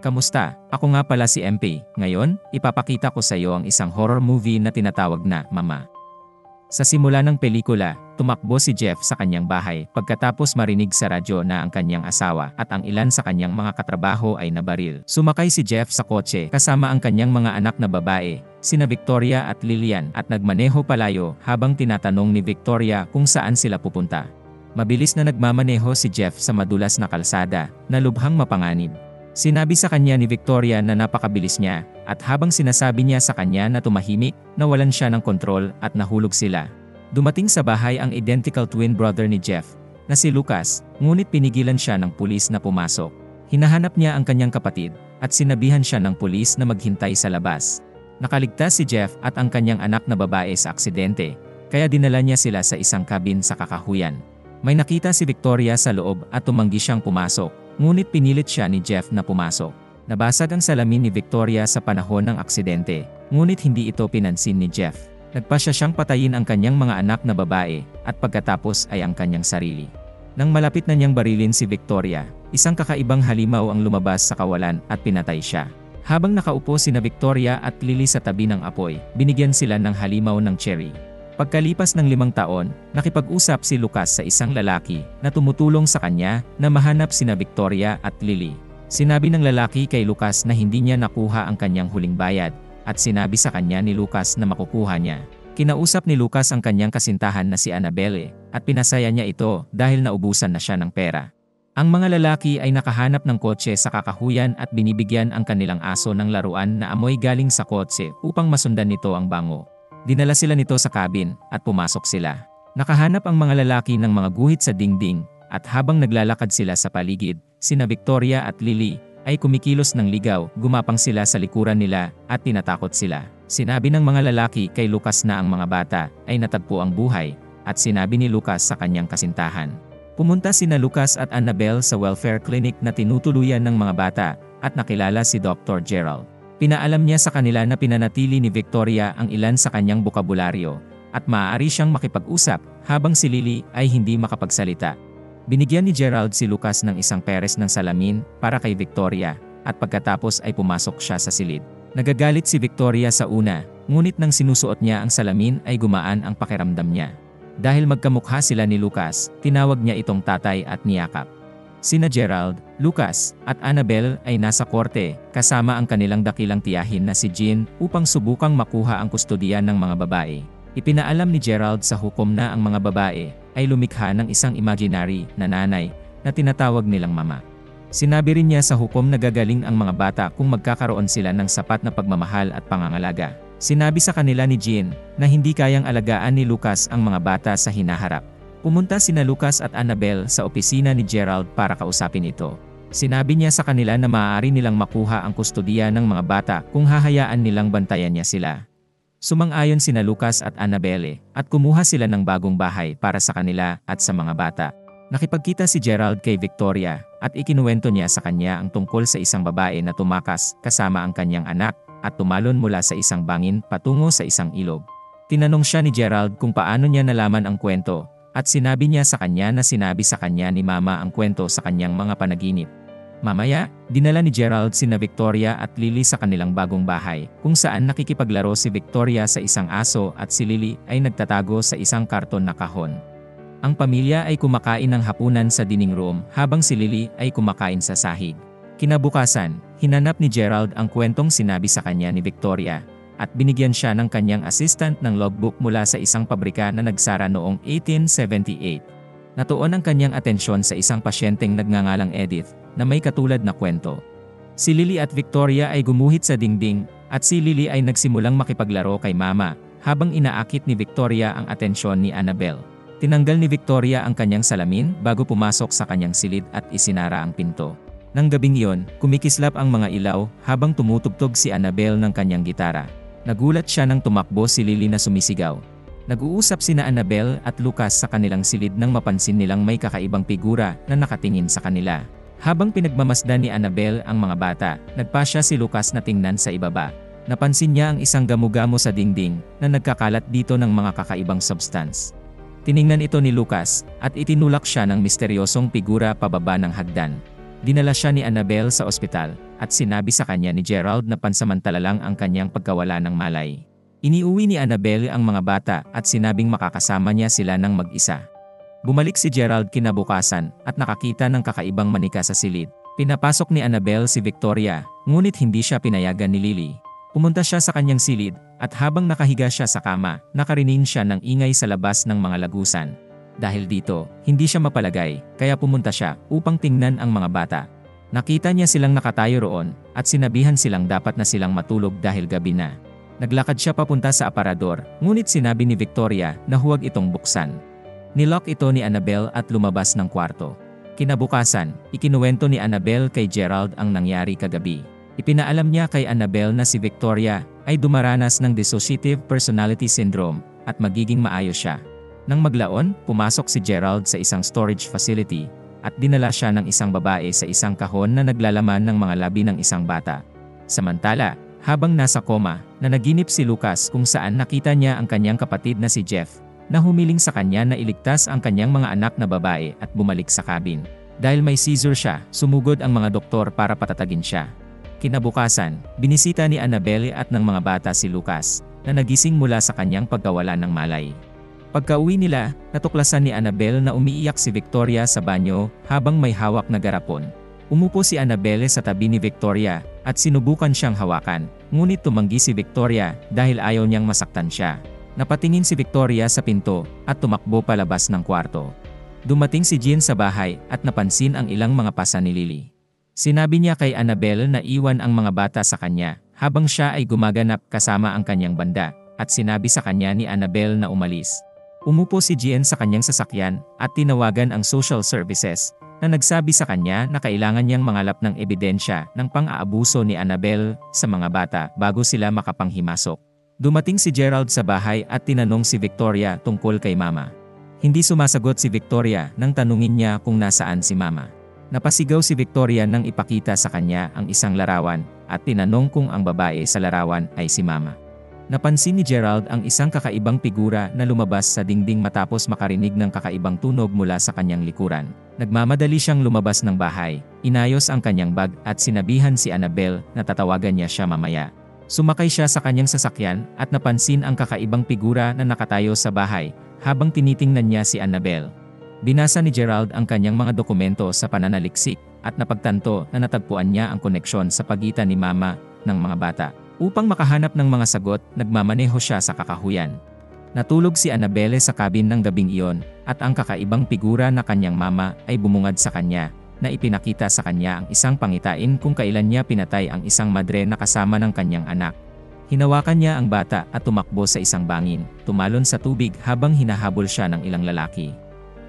Kamusta? Ako nga pala si MP. Ngayon, ipapakita ko sa iyo ang isang horror movie na tinatawag na Mama. Sa simula ng pelikula, tumakbo si Jeff sa kanyang bahay pagkatapos marinig sa radyo na ang kanyang asawa at ang ilan sa kanyang mga katrabaho ay nabaril. Sumakay si Jeff sa kotse kasama ang kanyang mga anak na babae, sina Victoria at Lillian at nagmaneho palayo habang tinatanong ni Victoria kung saan sila pupunta. Mabilis na nagmamaneho si Jeff sa madulas na kalsada na lubhang mapanganib. Sinabi sa kanya ni Victoria na napakabilis niya at habang sinasabi niya sa kanya na tumahimik, nawalan siya ng kontrol at nahulog sila. Dumating sa bahay ang identical twin brother ni Jeff, na si Lucas, ngunit pinigilan siya ng pulis na pumasok. Hinahanap niya ang kanyang kapatid, at sinabihan siya ng pulis na maghintay sa labas. Nakaligtas si Jeff at ang kanyang anak na babae sa aksidente, kaya dinala niya sila sa isang kabin sa kakahuyan. May nakita si Victoria sa loob at tumanggi siyang pumasok, ngunit pinilit siya ni Jeff na pumasok. Nabasag ang salamin ni Victoria sa panahon ng aksidente, ngunit hindi ito pinansin ni Jeff. Nagpasya siyang patayin ang kanyang mga anak na babae, at pagkatapos ay ang kanyang sarili. Nang malapit na niyang barilin si Victoria, isang kakaibang halimaw ang lumabas sa kawalan at pinatay siya. Habang nakaupo sina Victoria at Lily sa tabi ng apoy, binigyan sila ng halimaw ng cherry. Pagkalipas ng limang taon, nakipag-usap si Lucas sa isang lalaki na tumutulong sa kanya na mahanap sina Victoria at Lily. Sinabi ng lalaki kay Lucas na hindi niya nakuha ang kanyang huling bayad at sinabi sa kanya ni Lucas na makukuha niya. Kinausap ni Lucas ang kanyang kasintahan na si Annabelle at pinasaya niya ito dahil naubusan na siya ng pera. Ang mga lalaki ay nakahanap ng kotse sa kakahuyan at binibigyan ang kanilang aso ng laruan na amoy galing sa kotse upang masundan nito ang bango. Dinala sila nito sa cabin at pumasok sila. Nakahanap ang mga lalaki ng mga guhit sa dingding at habang naglalakad sila sa paligid, sina Victoria at Lily ay kumikilos ng ligaw, gumapang sila sa likuran nila at tinatakot sila. Sinabi ng mga lalaki kay Lucas na ang mga bata ay natagpo ang buhay at sinabi ni Lucas sa kanyang kasintahan. Pumunta sina Lucas at Annabelle sa welfare clinic na tinutuluyan ng mga bata at nakilala si Dr. Gerald. Pinaalam niya sa kanila na pinanatili ni Victoria ang ilan sa kanyang bukabularyo at maaari siyang makipag-usap habang si Lily ay hindi makapagsalita. Binigyan ni Gerald si Lucas ng isang peres ng salamin para kay Victoria at pagkatapos ay pumasok siya sa silid. Nagagalit si Victoria sa una, ngunit nang sinusuot niya ang salamin ay gumaan ang pakiramdam niya. Dahil magkamukha sila ni Lucas, tinawag niya itong tatay at niyakap. Sina Gerald, Lucas, at Annabelle ay nasa korte, kasama ang kanilang dakilang tiyahin na si Jean upang subukang makuha ang kustodiya ng mga babae. Ipinaalam ni Gerald sa hukom na ang mga babae ay lumikha ng isang imaginary na nanay na tinatawag nilang mama. Sinabi rin niya sa hukom na gagaling ang mga bata kung magkakaroon sila ng sapat na pagmamahal at pangangalaga. Sinabi sa kanila ni Jean na hindi kayang alagaan ni Lucas ang mga bata sa hinaharap. Pumunta sina Lucas at Annabelle sa opisina ni Gerald para kausapin ito. Sinabi niya sa kanila na maaari nilang makuha ang kustodiya ng mga bata kung hahayaan nilang bantayan niya sila. Sumang-ayon sina Lucas at Annabelle at kumuha sila ng bagong bahay para sa kanila at sa mga bata. Nakipagkita si Gerald kay Victoria at ikinuwento niya sa kanya ang tungkol sa isang babae na tumakas kasama ang kanyang anak at tumalon mula sa isang bangin patungo sa isang ilog. Tinanong siya ni Gerald kung paano niya nalaman ang kwento at sinabi niya sa kanya na sinabi sa kanya ni Mama ang kwento sa kanyang mga panaginip. Mamaya, dinala ni Gerald sina Victoria at Lily sa kanilang bagong bahay, kung saan nakikipaglaro si Victoria sa isang aso at si Lily ay nagtatago sa isang karton na kahon. Ang pamilya ay kumakain ng hapunan sa dining room habang si Lily ay kumakain sa sahig. Kinabukasan, hinanap ni Gerald ang kwentong sinabi sa kanya ni Victoria at binigyan siya ng kanyang assistant ng logbook mula sa isang pabrika na nagsara noong 1878. Natuon ang kanyang atensyon sa isang pasyenteng nagngangalang Edith na may katulad na kwento. Si Lily at Victoria ay gumuhit sa dingding at si Lily ay nagsimulang makipaglaro kay Mama habang inaakit ni Victoria ang atensyon ni Annabelle. Tinanggal ni Victoria ang kanyang salamin bago pumasok sa kanyang silid at isinara ang pinto. Nang gabing iyon, kumikislap ang mga ilaw habang tumutugtog si Annabelle ng kanyang gitara. Nagulat siya nang tumakbo si Lily na sumisigaw. Nag-uusap sina Annabelle at Lucas sa kanilang silid nang mapansin nilang may kakaibang figura na nakatingin sa kanila. Habang pinagmamasdan ni Annabelle ang mga bata, nagpasya si Lucas na tingnan sa ibaba. Napansin niya ang isang gamugamo sa dingding na nagkakalat dito ng mga kakaibang substance. Tiningnan ito ni Lucas at itinulak siya ng misteryosong figura pababa ng hagdan. Dinala siya ni Annabel sa ospital at sinabi sa kanya ni Gerald na pansamantala lang ang kanyang pagkawala ng malay. Iniuwi ni Annabel ang mga bata at sinabing makakasama niya sila ng mag-isa. Bumalik si Gerald kinabukasan at nakakita ng kakaibang manika sa silid. Pinapasok ni Annabel si Victoria, ngunit hindi siya pinayagan ni Lily. Pumunta siya sa kanyang silid at habang nakahiga siya sa kama, nakarinig siya ng ingay sa labas ng mga lagusan. Dahil dito, hindi siya mapalagay, kaya pumunta siya upang tingnan ang mga bata. Nakita niya silang nakatayo roon at sinabihan silang dapat na silang matulog dahil gabi na. Naglakad siya papunta sa aparador, ngunit sinabi ni Victoria na huwag itong buksan. Nilock ito ni Annabel at lumabas ng kwarto. Kinabukasan, ikinuwento ni Annabel kay Gerald ang nangyari kagabi. Ipinaalam niya kay Annabel na si Victoria ay dumaranas ng dissociative personality syndrome at magiging maayos siya. Nang maglaon, pumasok si Gerald sa isang storage facility at dinala siya ng isang babae sa isang kahon na naglalaman ng mga labi ng isang bata. Samantala, habang nasa koma, nanaginip si Lucas kung saan nakita niya ang kanyang kapatid na si Jeff, na humiling sa kanya na iligtas ang kanyang mga anak na babae at bumalik sa cabin. Dahil may seizure siya, sumugod ang mga doktor para patatagin siya. Kinabukasan, binisita ni Annabelle at ng mga bata si Lucas, na nagising mula sa kanyang pagkawala ng malay. Pagka-uwi nila, natuklasan ni Annabelle na umiiyak si Victoria sa banyo habang may hawak na garapon. Umupo si Annabelle sa tabi ni Victoria at sinubukan siyang hawakan, ngunit tumanggi si Victoria dahil ayaw niyang masaktan siya. Napatingin si Victoria sa pinto at tumakbo palabas ng kwarto. Dumating si Jean sa bahay at napansin ang ilang mga pasa ni Lily. Sinabi niya kay Annabelle na iwan ang mga bata sa kanya habang siya ay gumaganap kasama ang kanyang banda at sinabi sa kanya ni Annabelle na umalis. Umupo si Gian sa kanyang sasakyan at tinawagan ang social services na nagsabi sa kanya na kailangan niyang mangalap ng ebidensya ng pang-aabuso ni Annabel sa mga bata bago sila makapanghimasok. Dumating si Gerald sa bahay at tinanong si Victoria tungkol kay Mama. Hindi sumasagot si Victoria nang tanungin niya kung nasaan si Mama. Napasigaw si Victoria nang ipakita sa kanya ang isang larawan at tinanong kung ang babae sa larawan ay si Mama. Napansin ni Gerald ang isang kakaibang figura na lumabas sa dingding matapos makarinig ng kakaibang tunog mula sa kanyang likuran. Nagmamadali siyang lumabas ng bahay, inayos ang kanyang bag at sinabihan si Annabel na tatawagan niya siya mamaya. Sumakay siya sa kanyang sasakyan at napansin ang kakaibang figura na nakatayo sa bahay habang tinitingnan niya si Annabel. Binasa ni Gerald ang kanyang mga dokumento sa pananaliksik at napagtanto na natagpuan niya ang koneksyon sa pagitan ni Mama ng mga bata. Upang makahanap ng mga sagot, nagmamaneho siya sa kakahuyan. Natulog si Annabelle sa kabin ng gabing iyon, at ang kakaibang figura na kanyang mama ay bumungad sa kanya, na ipinakita sa kanya ang isang pangitain kung kailan niya pinatay ang isang madre na kasama ng kanyang anak. Hinawakan niya ang bata at tumakbo sa isang bangin, tumalon sa tubig habang hinahabol siya ng ilang lalaki.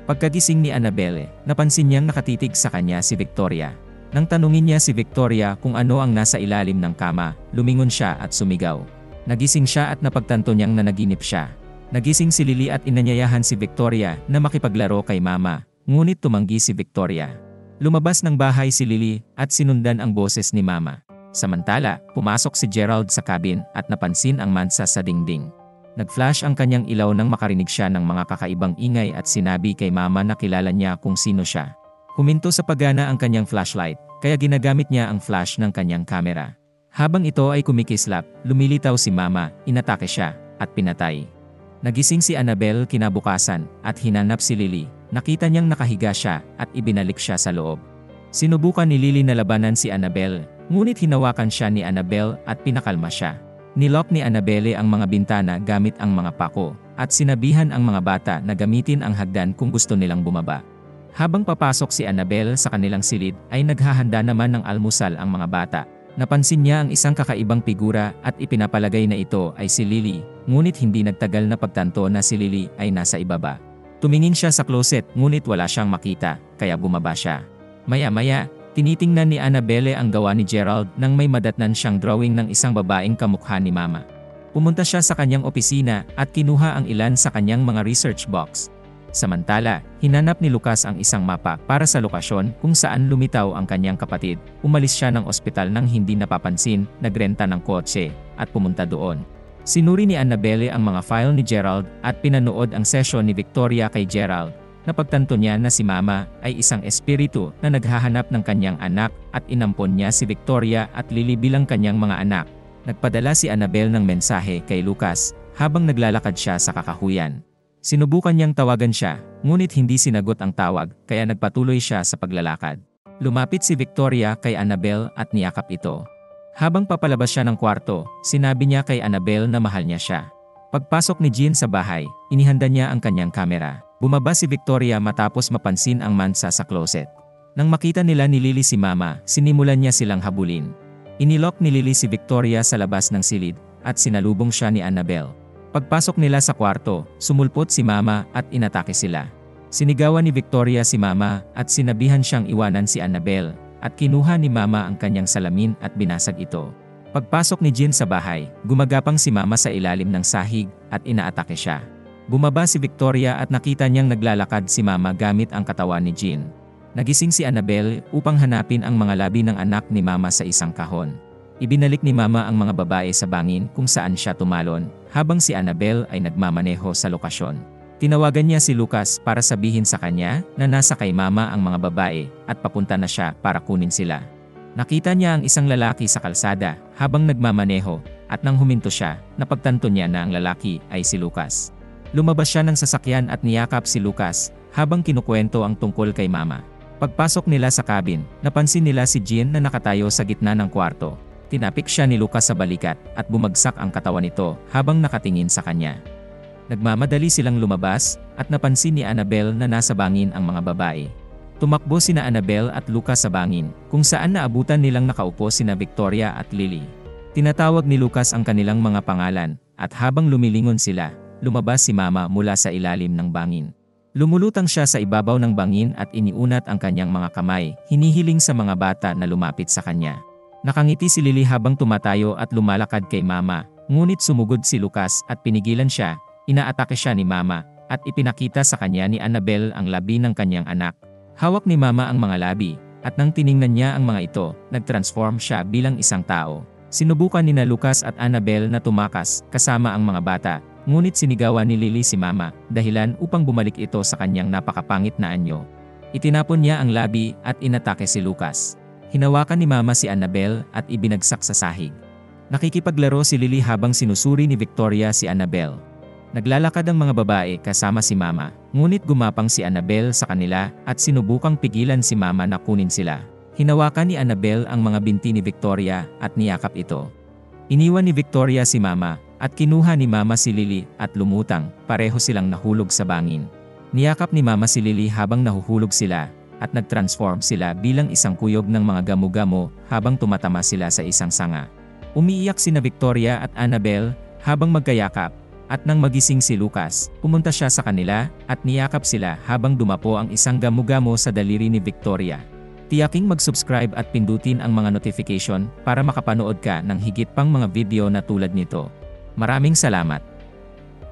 Pagkagising ni Annabelle, napansin niyang nakatitig sa kanya si Victoria, nang tanungin niya si Victoria kung ano ang nasa ilalim ng kama, lumingon siya at sumigaw. Nagising siya at napagtanto niyang nanaginip siya. Nagising si Lily at inanyayahan si Victoria na makipaglaro kay mama, ngunit tumanggi si Victoria. Lumabas ng bahay si Lily at sinundan ang boses ni mama. Samantala, pumasok si Gerald sa cabin at napansin ang mansa sa dingding. Nag-flash ang kanyang ilaw nang makarinig siya ng mga kakaibang ingay at sinabi kay mama na kilala niya kung sino siya. Huminto sa pagana ang kanyang flashlight, kaya ginagamit niya ang flash ng kanyang kamera. Habang ito ay kumikislap, lumilitaw si Mama, inatake siya, at pinatay. Nagising si Annabel kinabukasan, at hinanap si Lily. Nakita niyang nakahiga siya, at ibinalik siya sa loob. Sinubukan ni Lily na labanan si Annabel, ngunit hinawakan siya ni Annabel at pinakalma siya. Nilock ni Annabelle ang mga bintana gamit ang mga pako, at sinabihan ang mga bata na gamitin ang hagdan kung gusto nilang bumaba. Habang papasok si Annabel sa kanilang silid ay naghahanda naman ng almusal ang mga bata. Napansin niya ang isang kakaibang figura at ipinapalagay na ito ay si Lily, ngunit hindi nagtagal na pagtanto na si Lily ay nasa ibaba. Tumingin siya sa closet ngunit wala siyang makita, kaya bumaba siya. Maya-maya, tinitingnan ni Annabelle ang gawa ni Gerald nang may madatnan siyang drawing ng isang babaeng kamukha ni Mama. Pumunta siya sa kanyang opisina at kinuha ang ilan sa kanyang mga research box. Samantala, hinanap ni Lucas ang isang mapa para sa lokasyon kung saan lumitaw ang kanyang kapatid. Umalis siya ng ospital nang hindi napapansin, nagrenta ng kotse, at pumunta doon. Sinuri ni Annabelle ang mga file ni Gerald at pinanood ang session ni Victoria kay Gerald. napagtanto niya na si Mama ay isang espiritu na naghahanap ng kanyang anak at inampon niya si Victoria at Lily bilang kanyang mga anak. Nagpadala si Annabel ng mensahe kay Lucas habang naglalakad siya sa kakahuyan. Sinubukan niyang tawagan siya, ngunit hindi sinagot ang tawag kaya nagpatuloy siya sa paglalakad. Lumapit si Victoria kay Annabel at niyakap ito. Habang papalabas siya ng kwarto, sinabi niya kay Annabel na mahal niya siya. Pagpasok ni Jean sa bahay, inihanda niya ang kanyang kamera. Bumaba si Victoria matapos mapansin ang mansa sa closet. Nang makita nila ni Lily si Mama, sinimulan niya silang habulin. Inilok ni Lily si Victoria sa labas ng silid, at sinalubong siya ni Annabel. Pagpasok nila sa kwarto, sumulpot si Mama at inatake sila. Sinigawan ni Victoria si Mama at sinabihan siyang iwanan si Annabel, at kinuha ni Mama ang kanyang salamin at binasag ito. Pagpasok ni Jean sa bahay, gumagapang si Mama sa ilalim ng sahig at inaatake siya. Bumaba si Victoria at nakita niyang naglalakad si Mama gamit ang katawan ni Jean. Nagising si Annabel upang hanapin ang mga labi ng anak ni Mama sa isang kahon. Ibinalik ni Mama ang mga babae sa bangin kung saan siya tumalon, habang si Annabel ay nagmamaneho sa lokasyon. Tinawagan niya si Lucas para sabihin sa kanya na nasa kay Mama ang mga babae at papunta na siya para kunin sila. Nakita niya ang isang lalaki sa kalsada habang nagmamaneho at nang huminto siya, napagtanto niya na ang lalaki ay si Lucas. Lumabas siya ng sasakyan at niyakap si Lucas habang kinukwento ang tungkol kay mama. Pagpasok nila sa cabin, napansin nila si Jean na nakatayo sa gitna ng kwarto. Tinapik siya ni Lucas sa balikat at bumagsak ang katawan nito habang nakatingin sa kanya. Nagmamadali silang lumabas at napansin ni Annabel na nasa bangin ang mga babae. Tumakbo sina Annabel at Lucas sa bangin, kung saan naabutan nilang nakaupo sina Victoria at Lily. Tinatawag ni Lucas ang kanilang mga pangalan, at habang lumilingon sila, lumabas si Mama mula sa ilalim ng bangin. Lumulutang siya sa ibabaw ng bangin at iniunat ang kanyang mga kamay, hinihiling sa mga bata na lumapit sa kanya. Nakangiti si Lily habang tumatayo at lumalakad kay Mama, ngunit sumugod si Lucas at pinigilan siya, inaatake siya ni Mama, at ipinakita sa kanya ni Annabel ang labi ng kanyang anak. Hawak ni Mama ang mga labi, at nang tiningnan niya ang mga ito, nag-transform siya bilang isang tao. Sinubukan ni na Lucas at Annabel na tumakas kasama ang mga bata, ngunit sinigawan ni Lily si Mama, dahilan upang bumalik ito sa kanyang napakapangit na anyo. Itinapon niya ang labi at inatake si Lucas. Hinawakan ni Mama si Annabel at ibinagsak sa sahig. Nakikipaglaro si Lily habang sinusuri ni Victoria si Annabel. Naglalakad ang mga babae kasama si Mama, ngunit gumapang si Annabel sa kanila at sinubukang pigilan si Mama na kunin sila. Hinawakan ni Annabel ang mga binti ni Victoria at niyakap ito. Iniwan ni Victoria si Mama at kinuha ni Mama si Lily at lumutang, pareho silang nahulog sa bangin. Niyakap ni Mama si Lily habang nahuhulog sila at nagtransform sila bilang isang kuyog ng mga gamo-gamo habang tumatama sila sa isang sanga. Umiiyak sina Victoria at Annabel habang magkayakap at nang magising si Lucas, pumunta siya sa kanila at niyakap sila habang dumapo ang isang gamugamo sa daliri ni Victoria. Tiyaking mag-subscribe at pindutin ang mga notification para makapanood ka ng higit pang mga video na tulad nito. Maraming salamat!